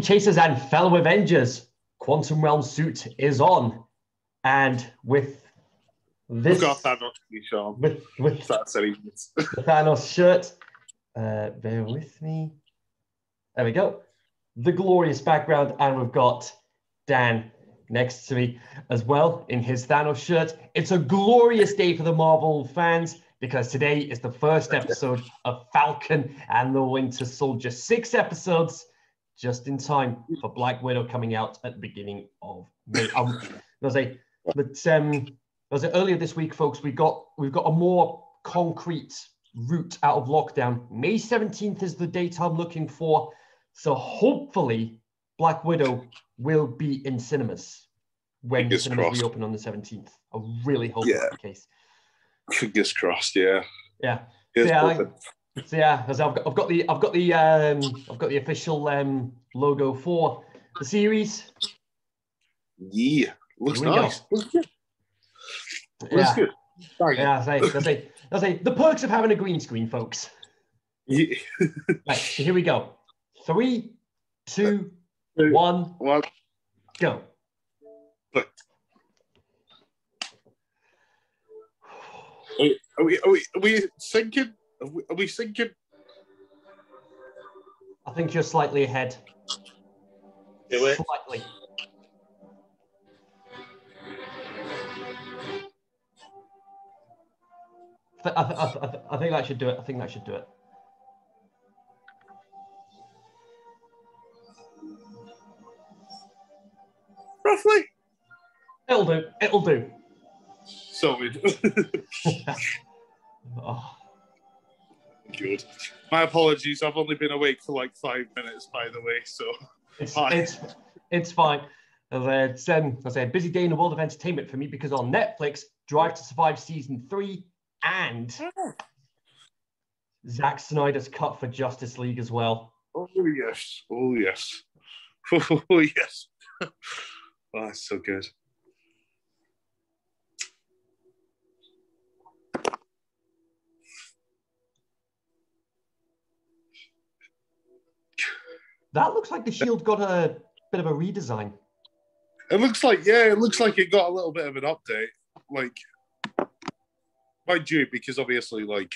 Dream Chasers and fellow Avengers, Quantum Realm suit is on. And with this. Got Thanos Sean. With, with That's the Thanos shirt. Uh, bear with me. There we go. The glorious background, and we've got Dan next to me as well in his Thanos shirt. It's a glorious day for the Marvel fans because today is the first episode of Falcon and the Winter Soldier. Six episodes just in time for Black Widow coming out at the beginning of May. Um, was a, but um, was it earlier this week, folks? We got we've got a more concrete route out of lockdown. May 17th is the date I'm looking for. So hopefully Black Widow will be in cinemas when Fingers cinemas crossed. reopen on the 17th. I really hope Yeah. that's the case. fingers crossed. Yeah. Yeah. Here's Yeah, I-. So yeah, as I've got, I've got the I've got the um I've got the official um logo for the series. yeah. Looks Here we go. nice. Looks good. Looks Yeah, good. Thank you. yeah. I say, I say, I say the perks of having a green screen, folks. Yeah. Right, so here we go. Three, two, Two. one, Well, go. but are we, are we, are we sinking? Are we, are we sinking? I think you're slightly ahead. Do it. Slightly. I, th- I, th- I, th- I, think that should do it. I think that should do it. Roughly. It'll do. It'll do. So we Oh, good. My apologies. I've only been awake for like five minutes, by the way. So it's, Hi. it's, it's fine. As I said, as I said, busy day in the world of entertainment for me because on Netflix, Drive to Survive season three and mm. Zack Snyder's cut for Justice League as well. Oh yes. Oh yes. Oh yes. oh, that's so good. That looks like the Shield got a bit of a redesign. It looks like yeah, it looks like it got a little bit of an update. Like mind you, because obviously like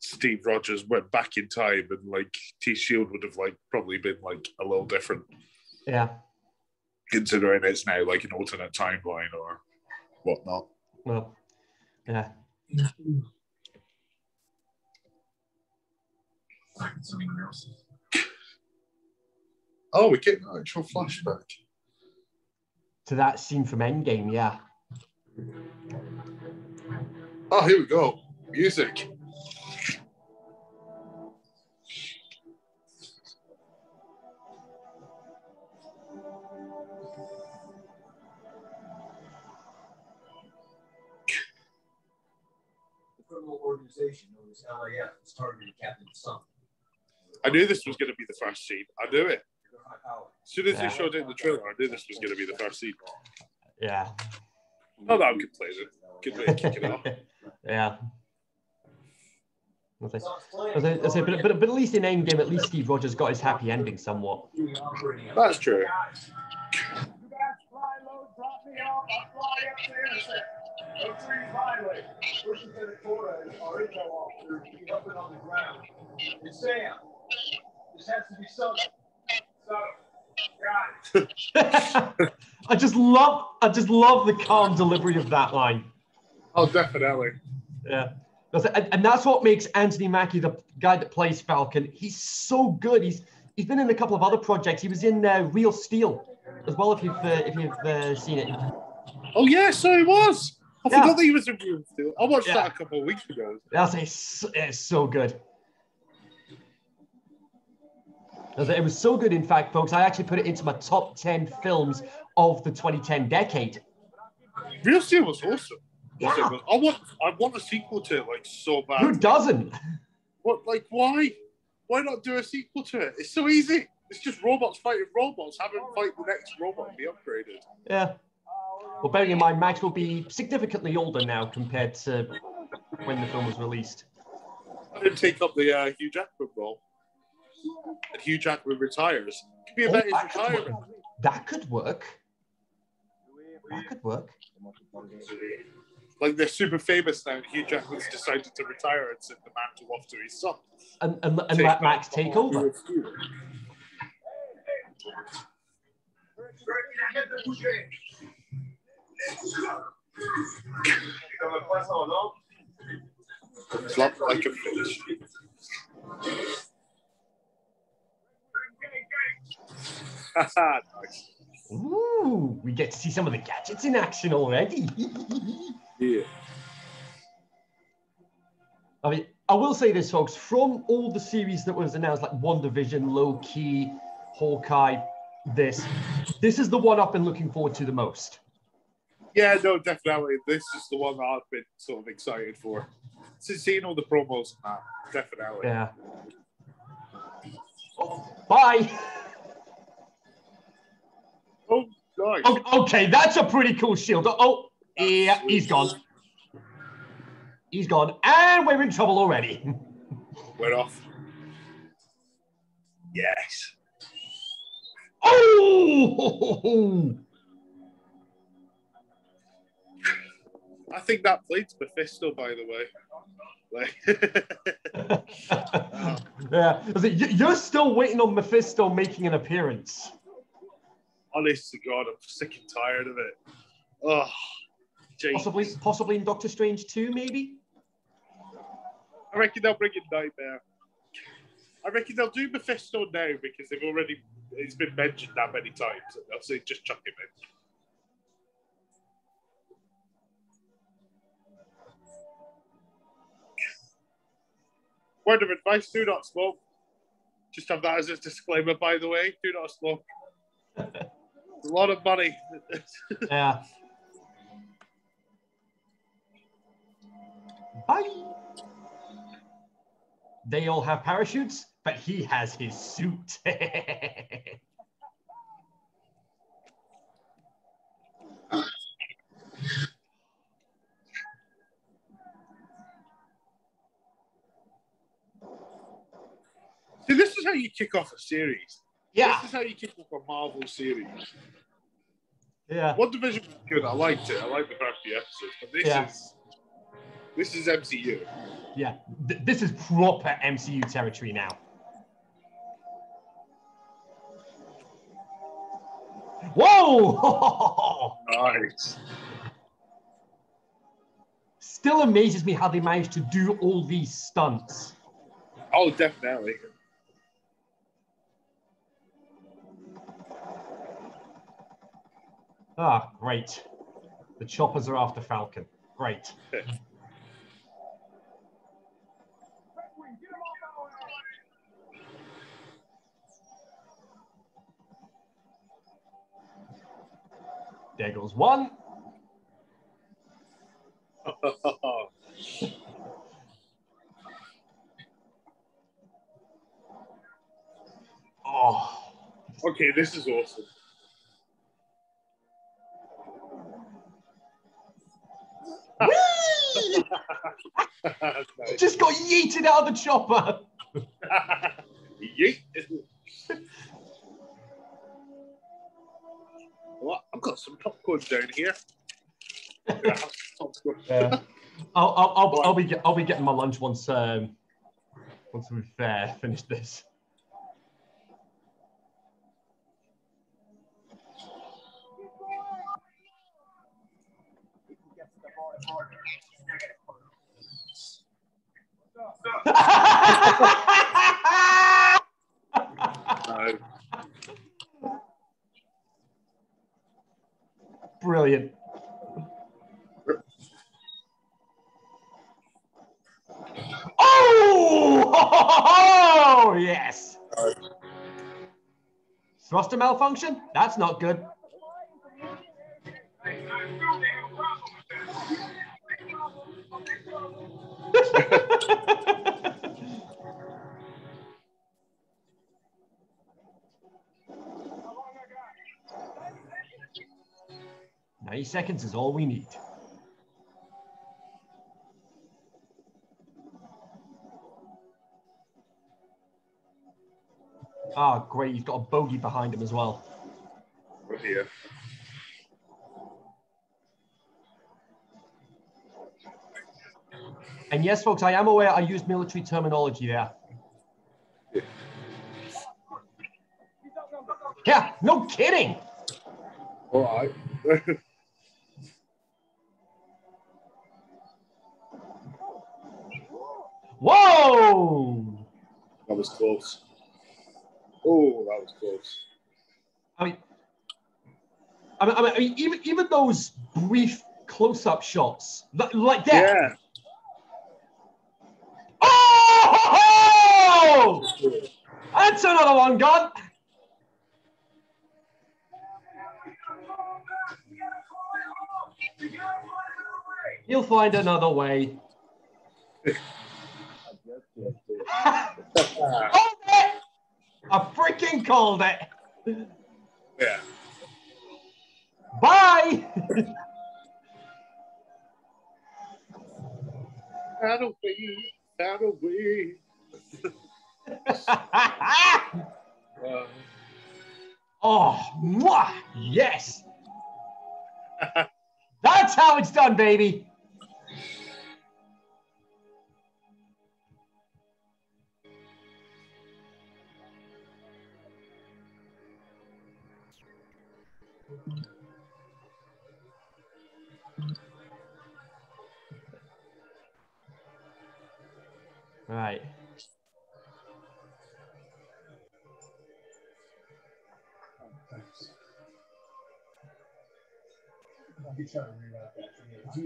Steve Rogers went back in time and like T Shield would have like probably been like a little different Yeah. considering it's now like an alternate timeline or whatnot. Well, yeah. Oh, we get an actual flashback. To that scene from Endgame, yeah. Oh, here we go. Music. The criminal organization known as LAF was targeting Captain Sun. I knew this was going to be the first scene. I knew it. High. As soon as Yeah. they showed it in the trailer, I knew this was going to be the first scene. Yeah. Not that I'm complaining. Good way to kick it off. yeah. I say, I say, but, but, but at least in Endgame, at least Steve Rogers got his happy ending somewhat. including operating at That's true. You guys fly low, drop me off, I'll fly up there and say, no trees highway. First Lieutenant Torres, our intel officer, be up and on the ground. And Sam, this has to be something. So, got it. I just love, I just love the calm delivery of that line. Oh, definitely. Yeah. And, that's what makes Anthony Mackie the guy that plays Falcon. He's so good. He's he's been in a couple of other projects. He was in uh, Real Steel as well. If you've uh, if you've uh, seen it. Oh, yeah, so it was. I Yeah. forgot that he was in Real Steel. I watched Yeah. that a couple of weeks ago. That's it's, it's so good. It was so good, in fact, folks. I actually put it into my top 10 films of the 2010 decade. Real Steel was awesome. Yeah. I want, I want a sequel to it like so bad. Who doesn't? What, like, why? Why not do a sequel to it? It's so easy. It's just robots fighting robots. Have them fight the next robot and be upgraded. Yeah. Well, bearing in mind, Max will be significantly older now compared to when the film was released. I didn't take up the uh, Hugh Jackman role. And Hugh Jackman retires. Could be Oh, about his that, could work. that could work. That could work. Like they're super famous now, and Hugh Jackman's decided to retire and send the mantle off to his son. And, and, and let Max take over. UFC. Flop like a fish. Nice. Ooh, we get to see some of the gadgets in action already. Yeah. I mean, I will say this, folks. From all the series that was announced, like WandaVision, Low Key, Hawkeye, this, this is the one I've been looking forward to the most. Yeah, no, definitely. This is the one that I've been sort of excited for. Since seeing all the promos and that, definitely. Yeah. Bye. Oh, nice. O- Okay, that's a pretty cool shield. Oh, yeah, he's gone. He's gone, and we're in trouble already. we're off. Yes. Oh! I think that plate's Mephisto, by the way. Like, yeah, I was like, "You- you're still waiting on Mephisto making an appearance. Honest to God, I'm sick and tired of it. Oh. Possibly, possibly in Doctor Strange 2, maybe. I reckon they'll bring in Nightmare. I reckon they'll do Mephisto now because they've already, it's been mentioned that many times. They'll say, just chuck him in. Word of advice do not smoke. Just have that as a disclaimer, by the way. Do not smoke. A lot of money. Yeah. Bye. They all have parachutes, but he has his suit. See, this is how you kick off a series. Yeah, This is how you kick off a Marvel series. yeah. WandaVision was good. I liked it. I liked the first few episodes, but this Yeah. is this is MCU. Yeah, th- this is proper MCU territory now. Whoa! Nice. Still amazes me how they managed to do all these stunts. Oh, definitely. Ah, great. The choppers are after Falcon. Great. There goes one. Oh, okay, this is awesome. Nice. just got yeeted out of the chopper. Yeet. What? I've got some popcorn down here. Yeah, I'll, I'll, I'll, I'll be I'll be getting my lunch once um once we've uh, finished this. No. Brilliant. Oh! yes. Thruster malfunction? That's not good. Ninety seconds is all we need. Ah, great. He's got a bogey behind him as well. Right here. And yes, folks, I am aware I used military terminology there. Yeah, no kidding. All right. Whoa! that was close. Oh, that was close. I mean, I mean, I mean even, even those brief close-up shots, li- like that. Yeah. Oh! That's another one gone. You'll find another way. Called it! I freaking called it. Yeah. Bye. Way. Found a way. Uh, oh, mwah, yes. That's how it's done, baby.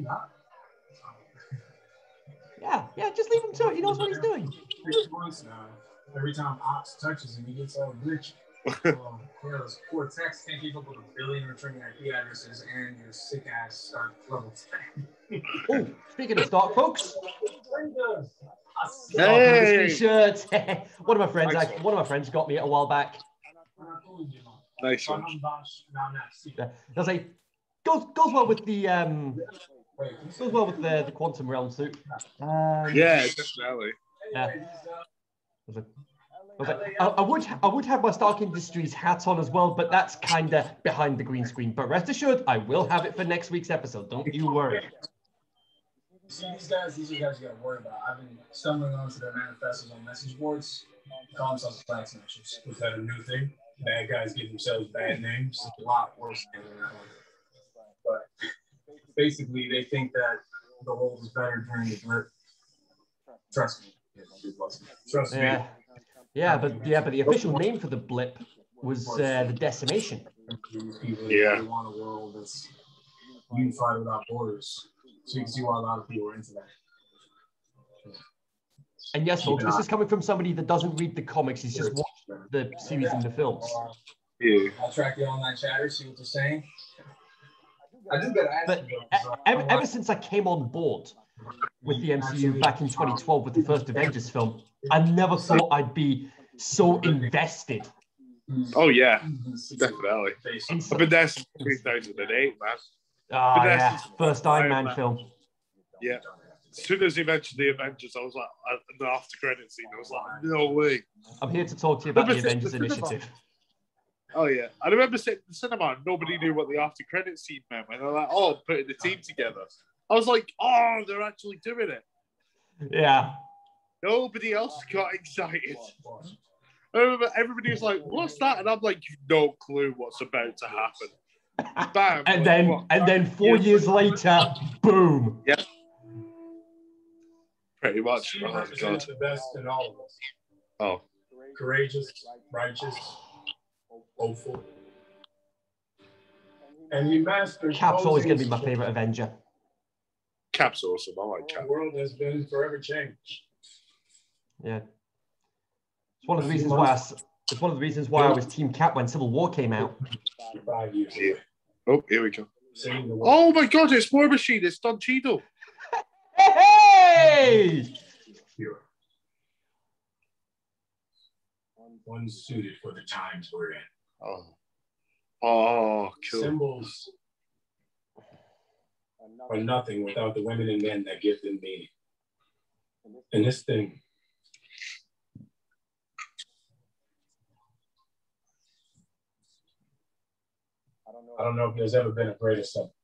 Not? Yeah, yeah, just leave him to it. He knows what he's doing. Months now. Every time Ox touches him, he gets all glitchy. um, yeah, those poor texts can't keep up with a billion returning IP addresses and your sick ass start level 10. Oh, speaking of stock, folks. Hey! Shirt. one of my friends, I, one. of my friends got me a while back. nice one. Yeah, I like, goes goes well with the um, goes well with the the quantum realm suit. Um, Yeah, definitely. Yeah. I was like, I, like, I, I would I would have my Stark Industries hat on as well, but that's kind of behind the green screen. But rest assured, I will have it for next week's episode. Don't you worry. See, these guys, these are guys you got to worry about. I've been stumbling onto their manifestos on message boards. Call themselves flag smashers. Was that a new thing? Bad guys give themselves bad names. It's a lot worse than that one. But basically, they think that the world is better during the blip. Trust me. Trust me. Yeah, yeah, but yeah, but the official name for the blip was uh, the decimation. Yeah. They want a world that's unified without borders. So you can see why a lot of people are into that. And yes, folks, this is coming from somebody that doesn't read the comics. He's just watched the series and the films. Yeah. I'll track you on that chatter, see what they're saying. I do gotta ask But you, ever, ever since I came on board with the MCU back in 2012 with the first Avengers film, I never thought I'd be so invested. Oh yeah, mm-hmm. definitely. in I've some- been there since 2008, man. Ah, But yeah, first Iron Man Man. film. Yeah. As soon as he mentioned the Avengers, I was like, the after credit scene, I was like, no way. I'm here to talk to you about the Avengers the Initiative. Oh yeah, I remember sitting in the cinema and nobody knew what the after credit scene meant. And they're like, "Oh, putting the team together." I was like, "Oh, they're actually doing it." Yeah. Nobody else got excited. I remember everybody was like, "What's that?" And I'm like, "No clue what's about to happen." Bam! And then what? and then four Yeah. years later, boom. Yeah. Pretty much. Oh my god. the best in all of us. Oh, Courageous, righteous, hopeful. And he mastered. Cap's always going to be my favorite Avenger. Cap's awesome. I like The world has been forever changed. Yeah. It's one of the reasons why I, s- it's one of the reasons why I was Team Cap when Civil War came out. Five years. Yeah. Oh, here we go. Saving the world. Oh my god, it's War Machine. It's Don Cheadle. Hey! Hero. One suited for the times we're in. Oh, oh, cool. Symbols are nothing without the women and men that give them meaning. And this thing, I don't know if there's ever been a greater symbol.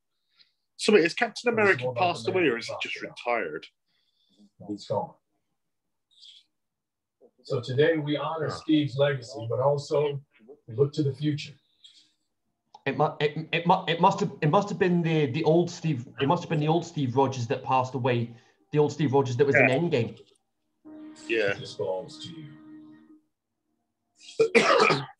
So wait, is Captain America passed away or is he just retired? He's gone. So today we honor Steve's legacy, but also we look to the future. It, mu- it, it, mu- it must have it must have been the the old Steve it must have been the old Steve Rogers that passed away the old Steve Rogers that was in Yeah. Endgame Yeah. This belongs to you.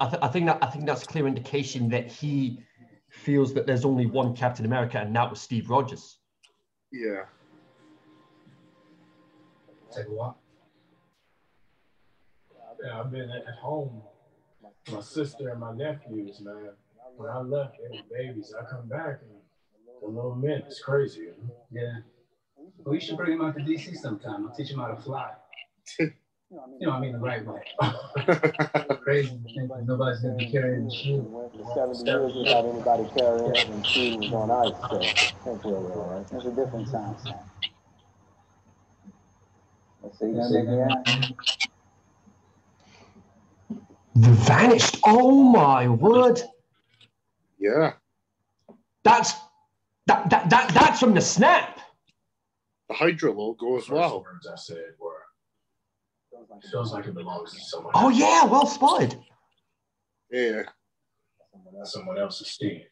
I, I, I th- I think that I think that's a clear indication that he feels that there's only one Captain America and that was Steve Rogers yeah. Take a walk. Yeah, I've been at home. My sister and my nephews, man. When I left, they were babies. I come back and the little men, it's crazy. You know? Yeah. Well, you should bring him out to DC sometime. I'll teach him how to fly. you know, I mean the right way. Crazy to think that nobody's gonna be carrying the shoe. Went 70 years without anybody carrying it, and she was on ice, so temporarily, all right? It's a different time, Sam. Let's see, that again. the vanished oh my word Yeah. that's that, that, that that's from the snap The Hydra logo as well. words I said were, feels like it belongs to someone. oh yeah well spotted Yeah. That's someone else's Steve.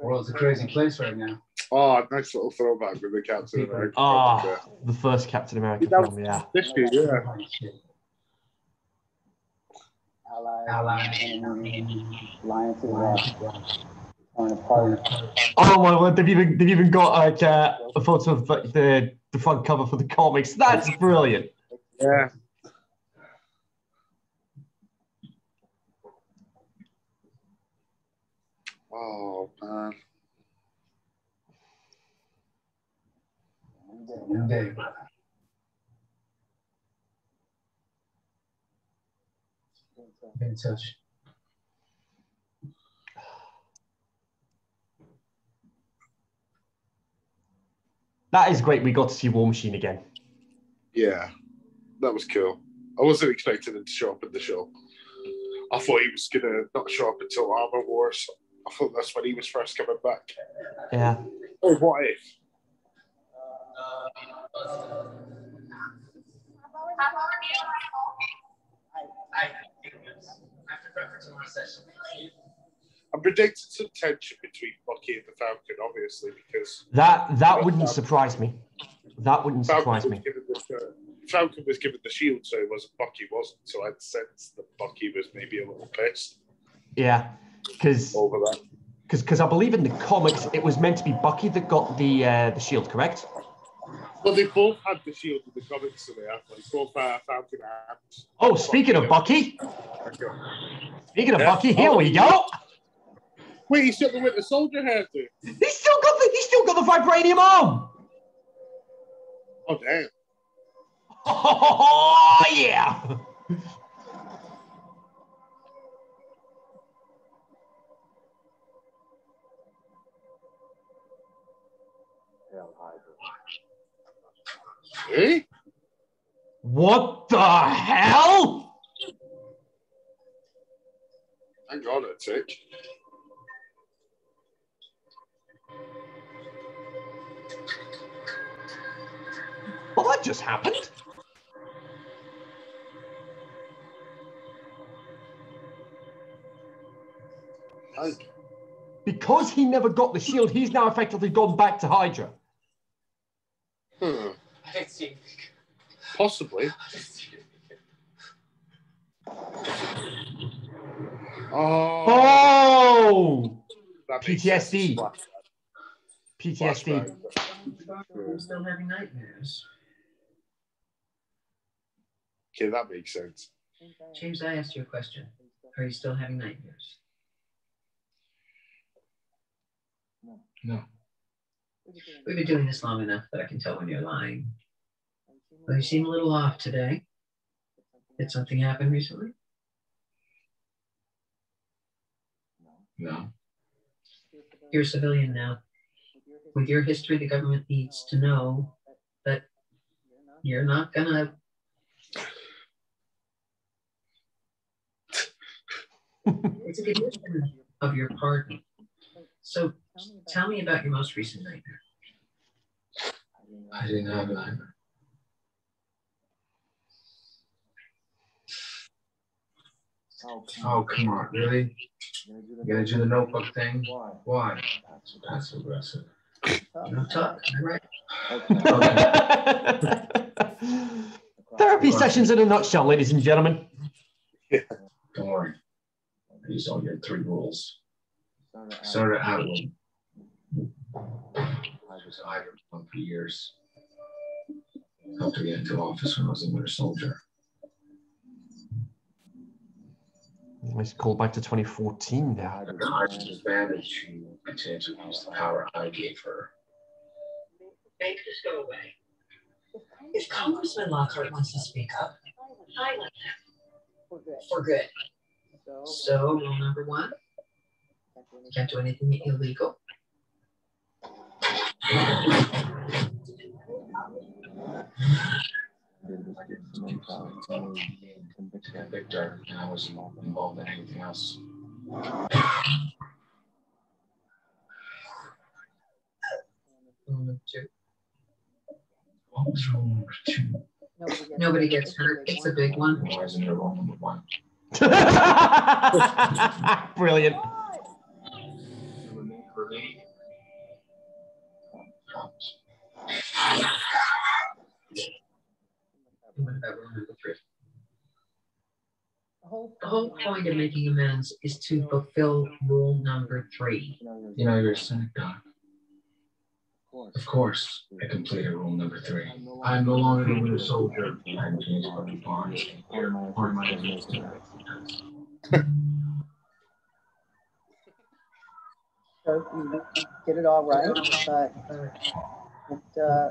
World's a crazy place right now. Oh, nice little throwback with the Captain America. ah the first Captain America That was- film yeah This year, yeah. Allies, Allies. enemies, alliances, torn apart. oh my word they've even they've even got like uh, a photo of like, the the front cover for the comics that's brilliant Yeah. Oh man. New day, brother. Be in touch. That is great we got to see War Machine again Yeah. That was cool. I wasn't expecting him to show up in the show. I thought he was gonna not show up until Armor Wars. I thought that's when he was first coming back. yeah Oh, what if? I'm predicting some tension between Bucky and the Falcon, obviously, because that that wouldn't surprise me that wouldn't Falcon surprise me the Falcon was given the shield, so it wasn't Bucky wasn't. So I'd sense that Bucky was maybe a little pissed yeah because over that. because I believe in the comics it was meant to be Bucky that got the uh, the shield correct Well, they both had the shield in the comics, so they have like both uh, Falcon and. Oh, speaking of Bucky, speaking of Yeah. Bucky, here we go. Wait, he's got the Winter Soldier too. He's still got the he's still got the vibranium arm. Oh damn! Oh yeah. Eh? What the hell? Hang on a tick. Well, that just happened. Hang- Because he never got the shield, he's now effectively gone back to Hydra. Hmm. Possibly. Oh. Oh, PTSD. PTSD. Still having nightmares. Okay, that makes sense. James, I asked you a question. Are you still having nightmares? No. We've been doing this long enough that I can tell when you're lying. Well, you seem a little off today. Did something happen recently? No. You're a civilian now. With your history, the government needs to know that you're not gonna. It's a condition of your pardon. So tell me about your most recent nightmare. I didn't have a nightmare. Oh, come on, really? You gotta do the notebook thing? Why? Why? That's aggressive. No talk, am I right? Therapy sessions in a nutshell, ladies and gentlemen. Don't worry. These are your three rules. Started out one. I was hired one for years. Helped to get into office when I was a winter soldier. Let's call back to 2014 now. The highest advantage to continue to use the power I gave her. Make this go away. If Congressman Lockhart wants to speak up, I let him. For good. So, rule number one, can't do anything illegal. To convict her, and I wasn't involved in anything else. Number two, What was rule number two? nobody gets hurt. It's a big one. Why isn't it rule number one? Brilliant. For me. And what about rule number three? The whole point of making amends is to fulfill rule number three. You know, you're a cynic, Doc. Of course, I completed rule number three. I'm no longer a winter soldier. I'm James Bucky Barnes. Part of my business So you did it all right, but it uh,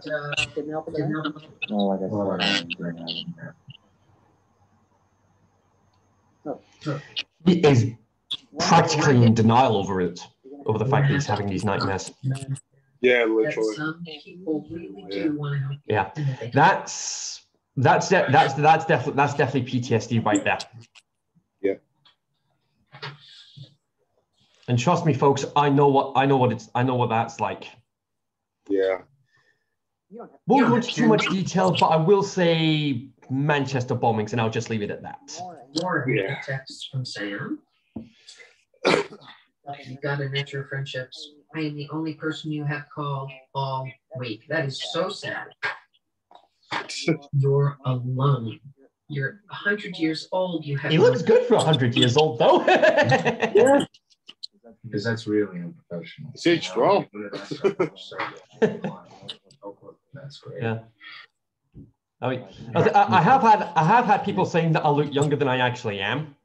didn't help again. No, like I said, I didn't have it. He is practically in denial over it, over the fact that he's having these nightmares. Yeah, That literally. some people really do want to help you. Yeah. and that they- That's that's de- that's that's definitely that's definitely PTSD right there. Yeah. And trust me, folks, I know what I know what it's I know what that's like. Yeah. We won't go into too much detail, but I will say Manchester bombings, and I'll just leave it at that. Lauren, Yeah. a text from Sam. You've got to nurture friendships. I am the only person you have called all week. That is so sad. You're alone. You're a hundred years old. You have He looks good for hundred years old, though. Yeah. Because that's really unprofessional. It's aged well. That's great. Yeah. I mean, I, I I have had I have had people saying that I look younger than I actually am.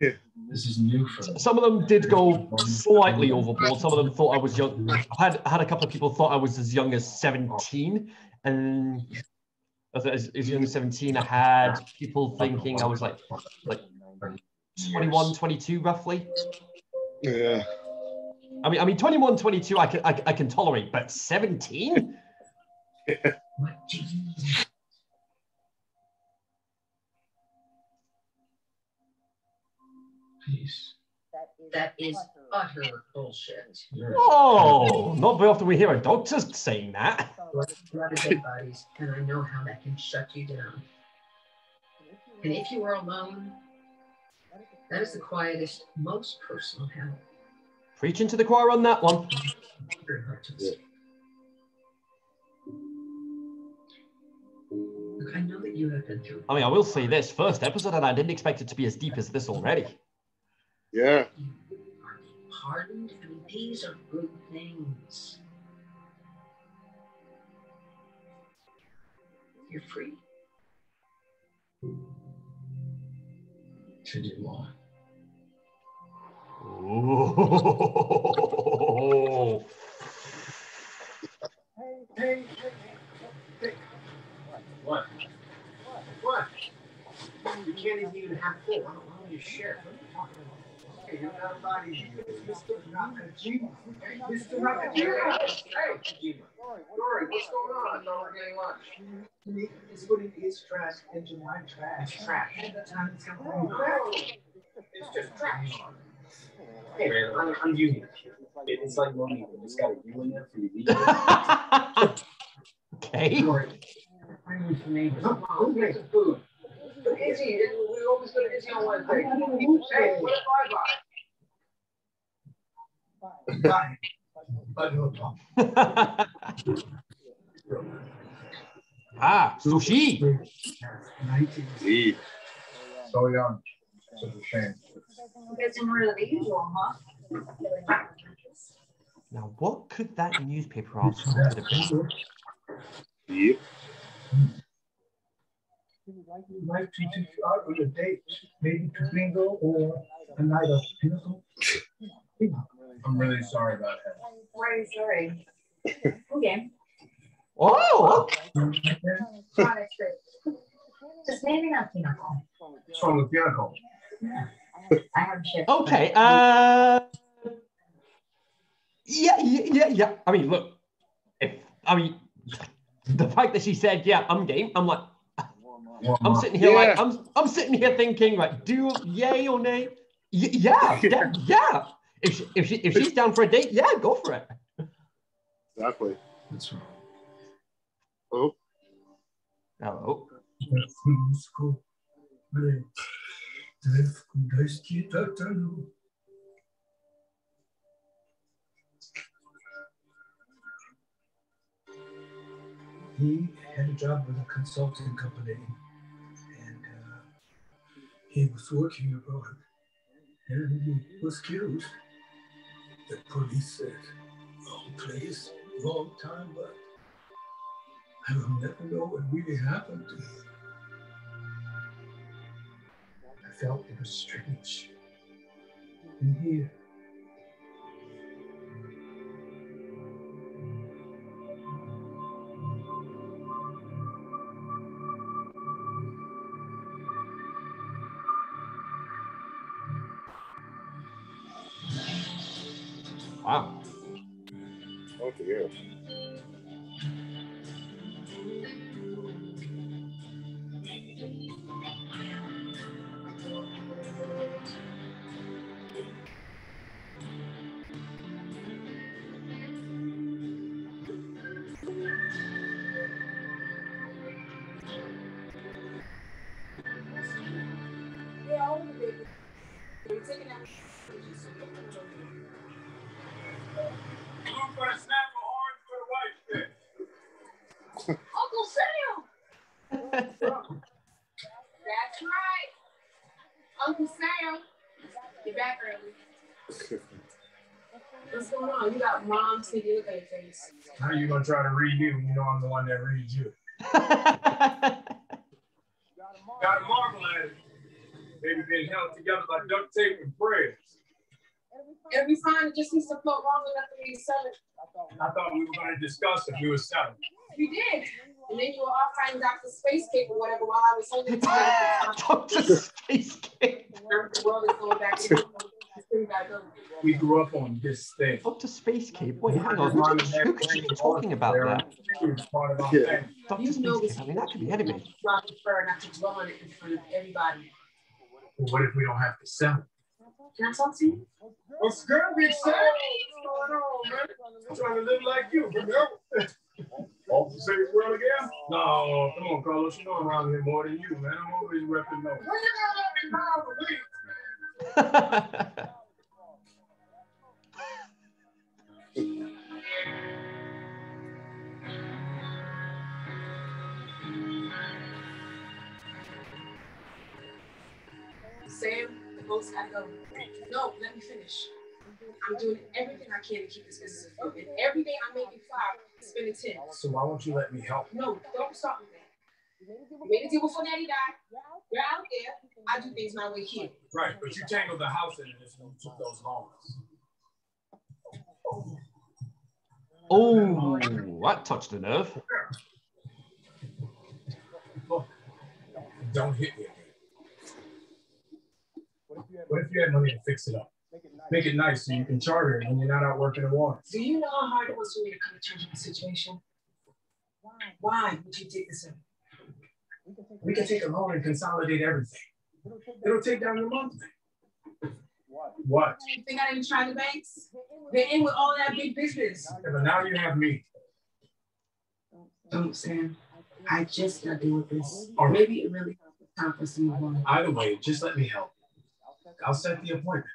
This is new for me. Some of them did go slightly overboard. Some of them thought I was young. I had had a couple of people thought I was as young as 17, and as, as, as young as 17, I had people thinking I was like like 21, 22 roughly. Yeah. I mean, I mean 21, 22, I can I, I can tolerate, but 17? What do? Peace. That is utter bullshit. You're- Oh, not very often we hear a doctor saying that. Blood blood dead bodies, and I know how that can shut you down. And if you are alone, that is the quietest, most personal hell. Preaching to the choir on that one. Very hard to escape. Look, I know that you have been through. I mean, I will say this first episode, and I didn't expect it to be as deep as this already. Yeah. You are pardoned. I mean, these are good things. You're free. To do what? Ooh. What? What? sheriff. What are you talking about? Mr. Nakajima. Hey, Mr. Nakajima. Hey, Kojima. Yori, what's going on? I thought we were getting lunch. He's putting his trash into my trash. Trash. And the time it's coming. No, it's just trash. Hey, man, I'm, I'm union. It's like money. It's got a U in there for you. okay. I need some neighbors. Come on, let's get some food. But Izzy, we always go to Izzy on Wednesday. Hey, what if I buy? Bye. Bye, no talk. ah, sushi. Indeed. So young. Such a shame. It's more than usual, huh? Now, what could that newspaper article could have been? Yep. We'd like to take you out on a date, maybe to bingo or a night of pinochle. I'm really sorry about that. Right, sorry. Okay. Oh, Product trip. Just maybe not pinochle. What's wrong with Bianco? I have shit. okay. Uh, yeah, yeah, yeah, yeah. I mean, look, if I mean, the fact that she said, "Yeah, I'm game," I'm like, I'm sitting here yeah. like I'm I'm sitting here thinking like, do yay or nay? Y- yeah, yeah, yeah. If she, if she if she's down for a date, yeah, go for it. Exactly. That's right. Oh. Hello. He had a job with a consulting company he was working abroad, and he was killed. The police said, "Wrong place, wrong time," but I will never know what really happened to him. I felt it was strange. In here. Got mom sneaking look at your face. How are you gonna try to read me when you know I'm the one that reads you? Gotta marvel at it. Maybe being held together by duct tape and prayers. It'll be fine. It just needs to float long enough for me to sell it. I thought we were gonna discuss if we were selling. We did. And then you were off fighting Dr. Space Cake or whatever while I was holding it together. Dr. Space Cake. The world is going back in. It's pretty bad, though. We grew up on this thing. Dr. Space Cake. Wait, hang on. Who, could- who could she be talking about there? It's part of our Yeah. Dr. You know Space I mean, that could be anybody. I prefer not to dwell on it in front of everybody. But what if we don't have to sell it? Can I talk to you? What's good, big Sam? What's going on, man? I'm trying to live like you, bro. Off the same world again? No, come on, Carlos. You know I'm around here more than you, man. I'm always repping those. What you got up in mind for me? Sam, the boat's gotta go. No, let me finish. I'm doing everything I can to keep this business afloat. And every day I'm making five, spending ten. So why won't you let me help? No, don't stop with that. You made a deal before daddy died. You're out there. I do things my way here. Right, but you tangled the house in this and you took those loans. oh, that touched a nerve. Look, don't hit me again. What if you had money to fix it up? Make it nice so you can charter it when you're not out working the water. Do you know how hard it was for me to come to terms with the situation? Why Why would you take this in? We can take a loan and consolidate everything. It'll take down your monthly. What? You think I didn't try the banks? They're in with all that big business. Yeah, but now you have me. Don't, Sam. I just gotta deal with this. Or maybe it really time for us to move on. Either way, just let me help. I'll set the appointment.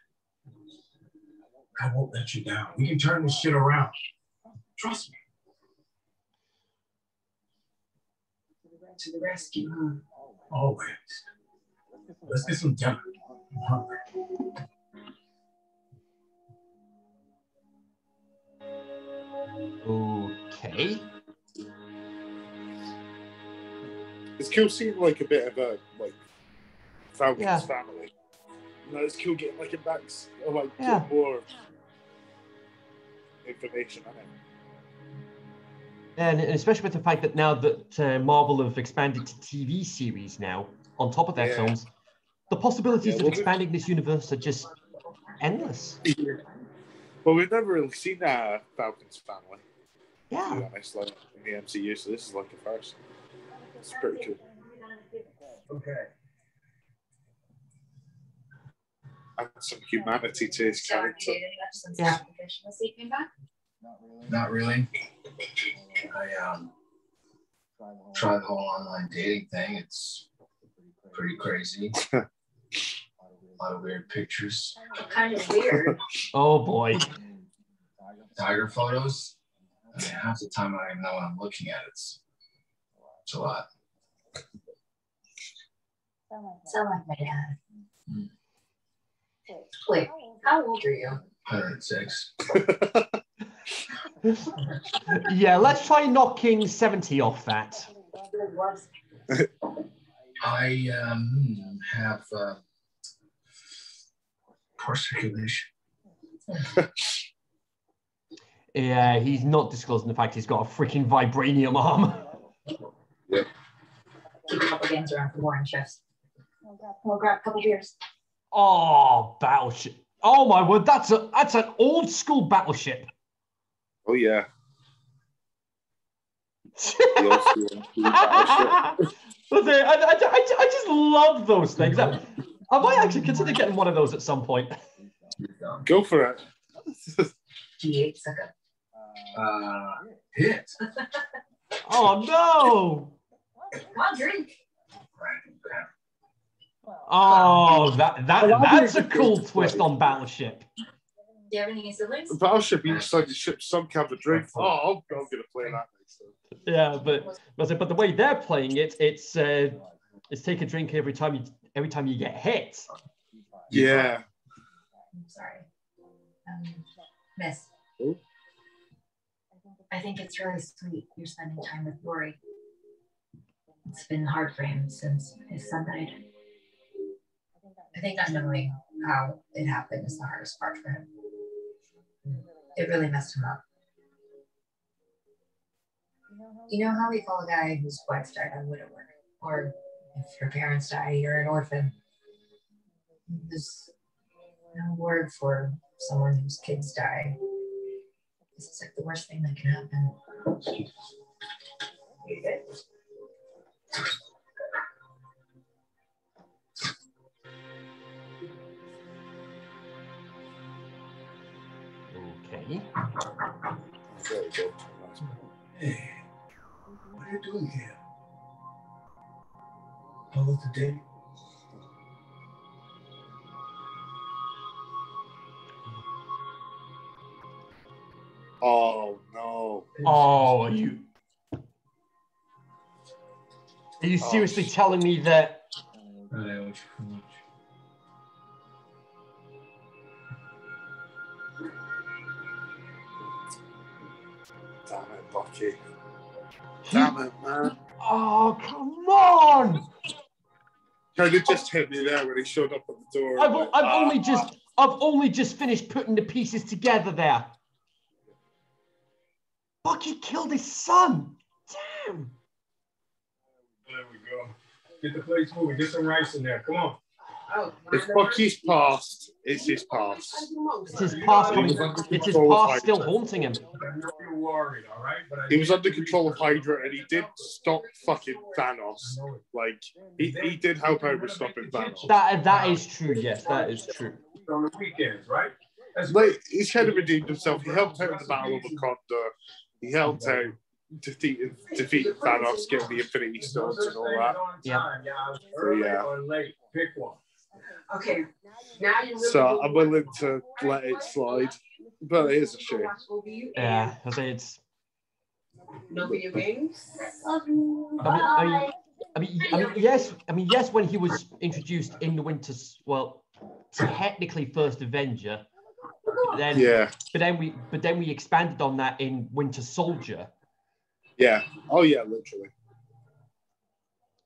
I won't let you down. We can turn this shit around. Trust me. To the rescue, huh? Always. Let's get some dinner. I'm hungry. Okay. It's cool seeing like a bit of a like Falcon's Yeah. family. No, it's cool getting like a back or like Yeah. more information on it. And especially with the fact that now that uh, Marvel have expanded to TV series now, on top of their Yeah. films, the possibilities Yeah, of well, we- expanding this universe are just endless. Well, we've never really seen uh, Falcon's family. To be Yeah. honest, like in the MCU, so this is like a first. It's pretty cool. Okay. And some humanity to his character. Yeah. Not really. I um tried the whole online dating thing. It's pretty crazy. A lot of weird pictures. Kind of weird. Oh boy. Tiger photos. I mean, half the time I don't even know what I'm looking at. It's it's a lot. Sound like my dad. Hmm. Wait, how old are you? 106. yeah, let's try knocking 70 off that. I um have uh, poor circulation. Yeah, he's not disclosing the fact he's got a freaking vibranium arm. Keep a couple games around for more interest. We'll grab a couple beers. Oh, battleship. Oh my word, that's a that's an old school battleship. Oh yeah. The old school MCU battleship. Listen, I, I, I, I just love those things. I, I might actually consider getting one of those at some point. Go for it. G8 sucker. Uh, hit. Oh no! Come on, drink. Oh, that that that's a cool twist on Battleship. Do you have any siblings? Battleship, you decide to ship some kind of drink. Oh, I'm, I'm gonna play that next time. Yeah, but but but the way they're playing it, it's uh, it's take a drink every time you every time you get hit. Yeah. I'm sorry. Um, miss. Who? I think it's really sweet you're spending time with Yori. It's been hard for him since his son died. I think not knowing how it happened is the hardest part for him. It really messed him up. You know how we call a guy whose wife died a widower, or if your parents die, you're an orphan. There's no word for someone whose kids die. This is like the worst thing that can happen. You good? Okay. There we go. Hey, what are you doing here? How was the day? Oh no. Oh, are you are you oh, seriously telling me that? Damn it, man. Oh, come on! Kind of just hit me there when he showed up at the door. I've, Like, I've ah. only just I've only just finished putting the pieces together there. Bucky killed his son. Damn. There we go. Get the plates moving. Get some rice in there. Come on. If oh, Bucky's past, it's his past. It's his past coming. It's his past still haunting him. Worried, all right? He was under control of Hydra and he did stop fucking Thanos. Like, he, he did help out with stopping Thanos. That that is true. Yes, that is true. on the weekends, right? Like, he's kind of redeemed himself. He helped out in the Battle of Wakanda. He helped out defeating, defeating Thanos, getting the Infinity Stones and all that. Yeah. So, yeah. Or late, pick one. Okay, now you really So I'm willing to let it slide. But it is a shame. Yeah, I say it's. No video games. I mean, I mean, I mean, I mean, yes, I mean, yes. When he was introduced in the Winter, well, technically first Avenger, then Yeah. but then we but then we expanded on that in Winter Soldier. Yeah. Oh, yeah, literally.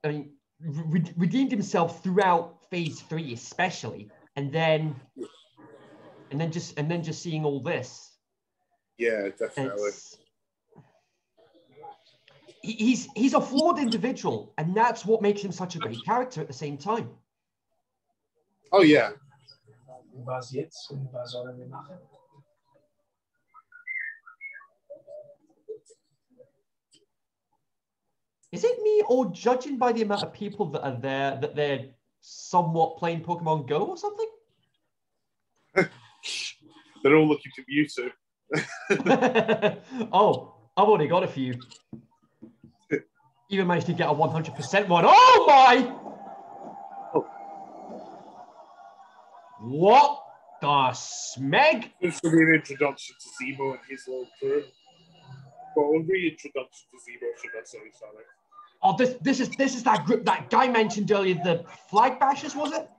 I mean, re- redeemed himself throughout Phase Three, especially, and then and then just and then just seeing all this. Yeah, definitely. He's he's a flawed individual, and that's what makes him such a great character at the same time. Oh, yeah. Was jetzt und was sollen wir machen? Is it me, or judging by the amount of people that are there, that they're somewhat playing Pokemon Go or something? They're all looking for Mewtwo. oh, I've already got a few. Even managed to get a 100% one. Oh my! What the smeg? This will be an introduction to Zemo and his little crew. Well, a reintroduction to Zemo, should I say, sorry. Oh, this this is this is that group that guy mentioned earlier. The Flag Bashers was it?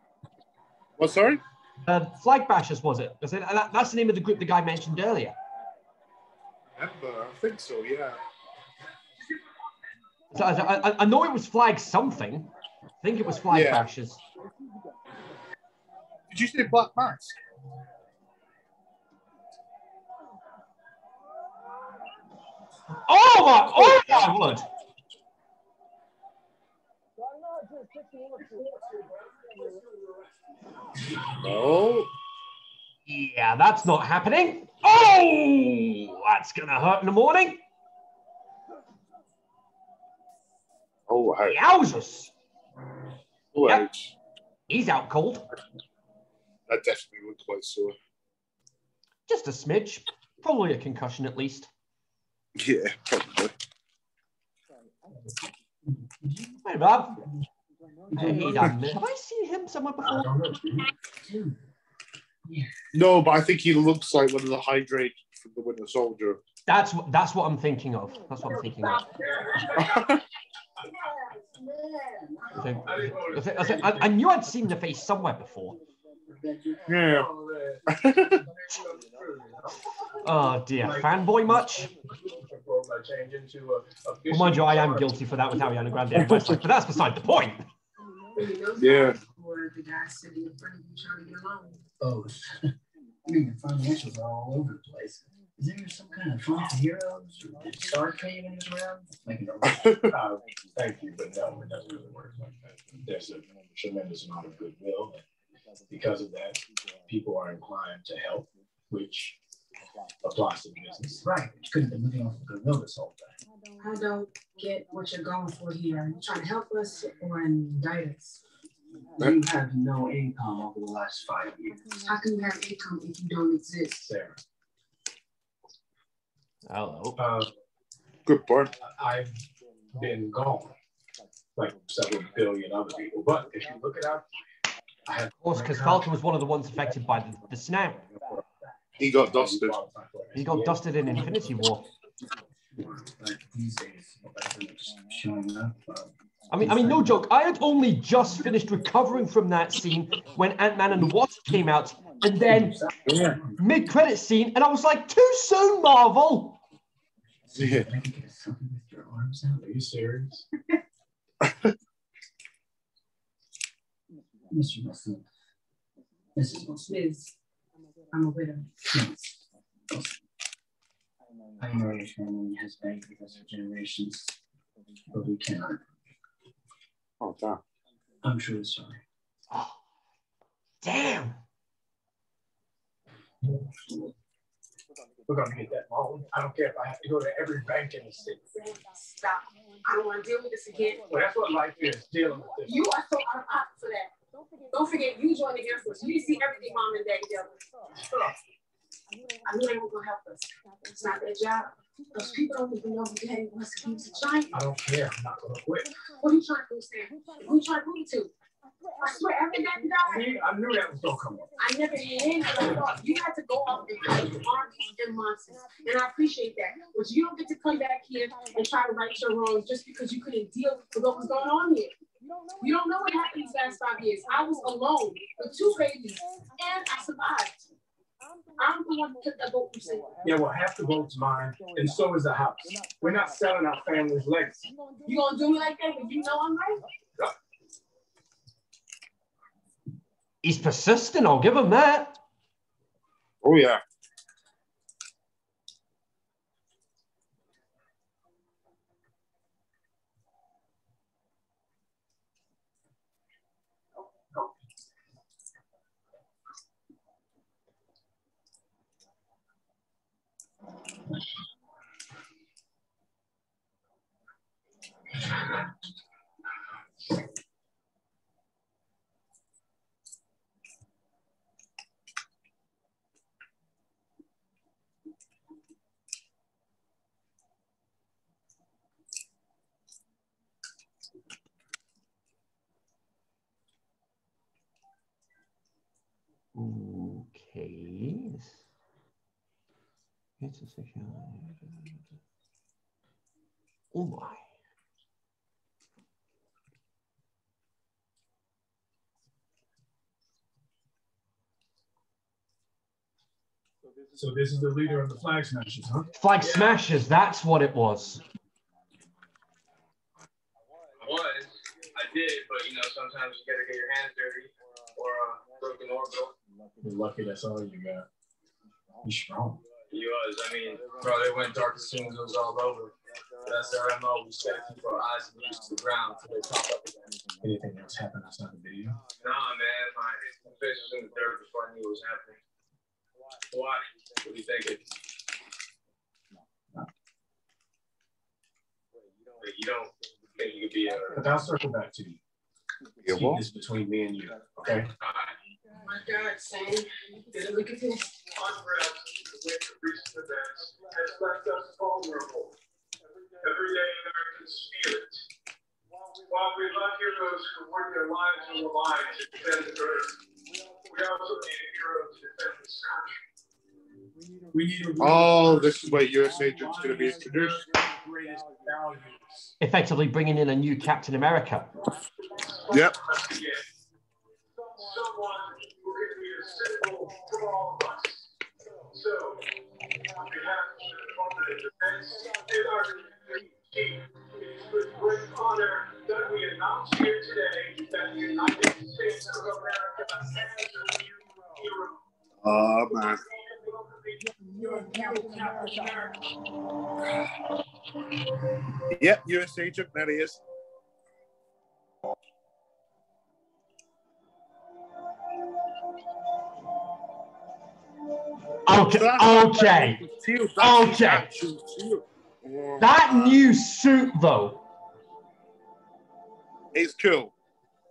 What, sorry? Uh, Flag Bashers was it? Was it? That, that's the name of the group the guy mentioned earlier. Remember, I think so, yeah. So I, I, I know it was Flag something. I think it was Flag Yeah. Bashers. Did you say Black Mask? Oh my! Oh my word! No. Yeah, that's not happening. Oh, that's gonna hurt in the morning. Oh, wow. Yowzers! Oh, Yep. ouch. He's out cold. That definitely looked quite sore. Just a smidge. Probably a concussion at least. Yeah, probably. Hey, Bob. Hey, Dan. Have I seen him somewhere before? No, but I think he looks like one of the Hydrate from the Winter Soldier. That's what that's what I'm thinking of. That's what I'm thinking of. I, think- I, think- I, think- I- I knew I'd seen the face somewhere before. yeah. Oh dear, fanboy much? Well, mind you, I am guilty for that with Ariana Grande and Westlife, but that's beside the point. Yeah. Or the guy sitting in front of you trying to get along. Both. I mean, the financials are all over the place. Is there some kind of fund for heroes or did Star Cave in this round? Making a Uh, Thank you, but no, it doesn't really work like that. There's a tremendous amount of goodwill. and Because of that, people are inclined to help, which applies to the business. right. You couldn't have been living off of goodwill this whole time. I don't get what you're going for here. Are you trying to help us or indict us? You have no income over the last five years. How can you have income if you don't exist? Sarah, Hello. uh, Good point. I've been gone, like several billion other people. But if you look it up, I have. Of course, because Falcon was one of the ones affected by the, the snap. He got dusted. He got dusted in Infinity War. Like these days, nobody's just showing up. I mean, I mean, no joke. I had only just finished recovering from that scene when Ant Man and the Wasp came out, and then Yeah. mid-credit scene, and I was like, too soon, Marvel. Yeah. Can I get something with your arms out? Are you serious? Mr. Wilson. Mrs. Wilson. Liz, I'm a widow. Yes. I know your family has begged with us for generations, but we cannot. Oh, damn. I'm truly sorry. Oh, Damn. We're gonna get that loan. I don't care if I have to go to every bank in the city. Stop. I don't want to deal with this again. Well, that's what life is, dealing with this. You are so unpopular for that. Don't forget, you joined the Air Force. You didn't see everything mom and daddy dealt with. I knew they weren't gonna help us. It's not their job. Those people don't even know who daddy was. He was a giant. I don't care. I'm not gonna quit. What are you trying to do, Sam? Who you trying to move to? I swear, every day you died. See, I knew that was gonna come up. I never had I thought. You had to go out and fight armies and monsters. And I appreciate that. But you don't get to come back here and try to right your wrongs just because you couldn't deal with what was going on here. You don't know what happened these last five years. I was alone with two babies and I survived. I'm the one who took vote from Sam. Yeah, well, half the vote's mine, and so is the house. We're not selling our family's legacy. You gonna do me like that when you know I'm right? He's persistent. I'll give him that. Oh yeah. Okay. It's a section. Oh my. So this is the leader of the flag smashers, huh? Flag smashers, that's what it was. I was. I did, but you know, sometimes you gotta get your hands dirty or uh, broken orbital. You're lucky that's all you got. He's strong. He was. I mean, bro, they went dark as soon as it was all over. That's their MO. We just gotta keep our eyes and ears to the ground until they pop up again. Anything else happen outside the video? Nah, man, my my face was in the dirt before I knew what was happening. Why? What do you think? Wait, you don't think you could be a But I'll circle back to you. Yeah, Keep what? this between me and you, okay? Oh my God, Sam. Better look at this. Unrest with recent events has left us vulnerable. Every day Americans feel it. While we love heroes who work their lives on the line to defend the earth, we also need a hero to defend this country. We need a Oh, this is where US agent's going to be introduced. Effectively bringing in a new Captain America. Yep. Someone who can be a symbol for all of us. Oh man. Yep, US agent, there he is. Okay, okay. Shield, that's his Okay. That new suit, though. It's cool,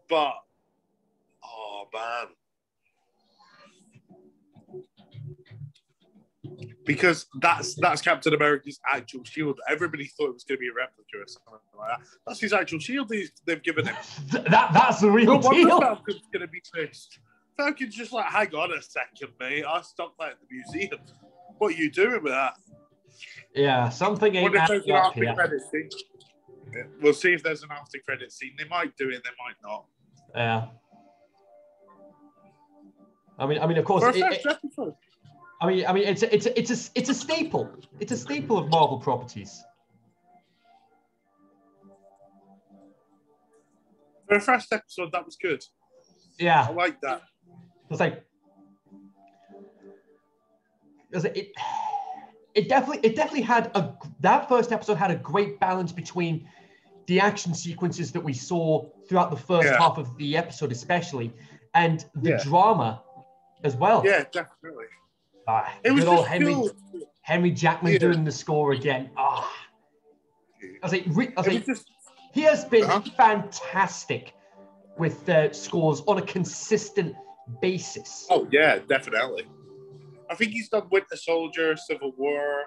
but oh man, because that's that's Captain America's actual shield. Everybody thought it was going to be a replica or something like that. That's his actual shield. They've given him. That that's the No real wonder deal. Going to be pissed. Falcon's just like, hang on a second, mate. I stopped that at the museum. What are you doing with that? Yeah, something ain't What if there's adding up after here. credit scene? Yeah, We'll see if there's an after credit scene. They might do it. They might not. Yeah. I mean, I mean, of course. It- first it- episode. I mean, I mean, it's a, it's a, it's a, it's a staple. It's a staple of Marvel properties. For a first episode, that was good. Yeah, I like that. It's like, it's like it, it definitely, it definitely had a that first episode had a great balance between the action sequences that we saw throughout the first Yeah. half of the episode, especially, and the Yeah. drama as well. Yeah, definitely. Ah, It was old just Henry cool. Henry Jackman Yeah. doing the score again. Ah, I was like, re- I was like, just he has been Uh-huh. fantastic with uh, scores on a consistent basis. oh yeah, definitely. I think he's done Winter Soldier, Civil War.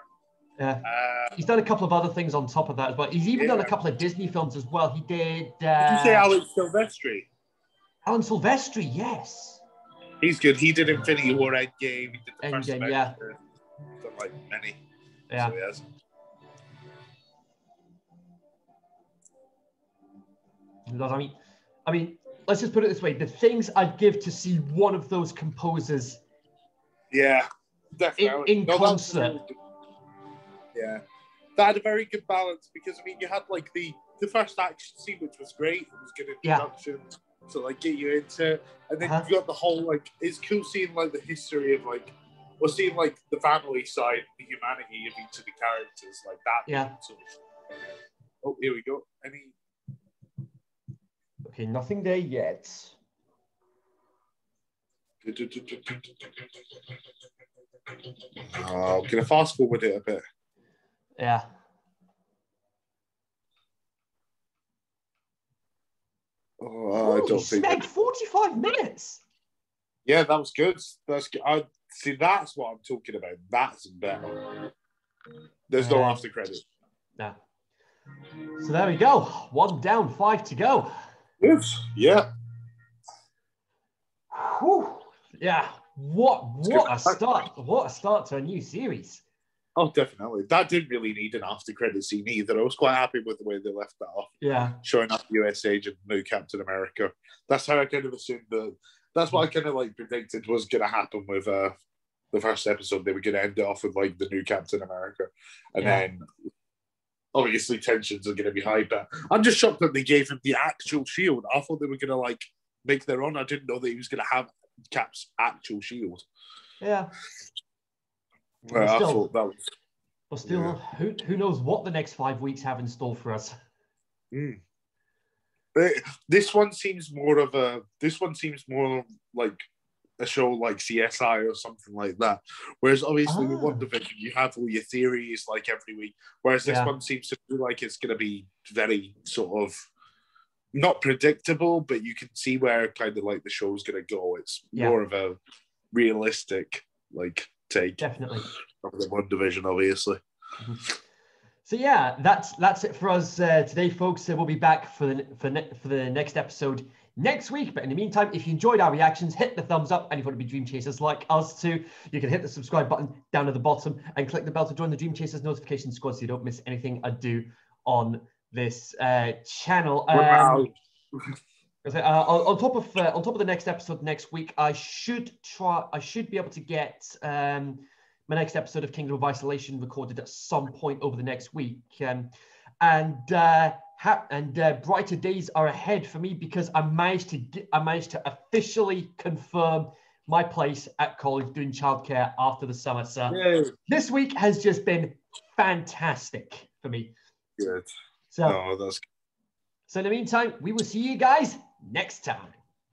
Yeah. Uh, He's done a couple of other things on top of that as well. He's even done a couple of Disney films as well. He did. did Uh, you say Alex Silvestri? Alan Silvestri, yes. He's good. He did Infinity War Endgame. He did the first Endgame, yeah. Done like many. Yeah. So. He does. I mean, I mean, let's just put it this way: the things I'd give to see one of those composers Yeah, definitely. in No, concert. Yeah, that had a very good balance because I mean, you had like the the first action scene, which was great. It was good Yeah. introduction to like get you into, it. and then Uh-huh. you've got the whole like it's cool seeing like the history of like. Or seeing like the family side, the humanity of each of the characters, like that. Yeah. Sort of. Oh, here we go. Any Okay, nothing there yet. Oh, can I fast forward it a bit? Yeah. Oh, I Holy don't think. smeg, 45 minutes. Yeah, that was good. That's good. I see. That's what I'm talking about. That's better. There's no Uh, after credit. No. So there we go. One down, five to go. Yes. Yeah. Whew. Yeah. What what a start. What a start to a new series. Oh, definitely. That didn't really need an after credit scene either. I was quite happy with the way they left that off, Yeah. showing up U.S. agent, new Captain America. That's how I kind of assumed that. That's what I kind of like predicted was going to happen with uh the first episode. They were going to end it off with like the new Captain America, and Yeah. then obviously tensions are going to be high. But I'm just shocked that they gave him the actual shield. I thought they were going to like make their own. I didn't know that he was going to have Cap's actual shield. Yeah. Well, I still- thought that was. But still, who who knows what the next five weeks have in store for us? Mm. But this one seems more of a. This one seems more like a show like CSI or something like that. Whereas obviously with Ah. WandaVision, you have all your theories like every week. Whereas this Yeah. one seems to be like it's going to be very sort of not predictable, but you can see where kind of like the show's going to go. It's Yeah. more of a realistic like take Definitely. of the WandaVision, obviously. So yeah, that's that's it for us uh, today, folks. Uh, we'll be back for the for, ne- for the next episode next week. But in the meantime, if you enjoyed our reactions, hit the thumbs up. And if you want to be Dream Chasers like us too, you can hit the subscribe button down at the bottom and click the bell to join the Dream Chasers notification squad so you don't miss anything I do on this uh, channel. Wow. Um, uh, on, on top of uh, on top of the next episode next week, I should try. I should be able to get um, my next episode of Kingdom of Isolation recorded at some point over the next week. Um, and uh, ha- and uh, brighter days are ahead for me because I managed to get, I managed to officially confirm my place at college doing childcare after the summer. So Yeah. this week has just been fantastic for me. Good. So No, that's so in the meantime, we will see you guys next time.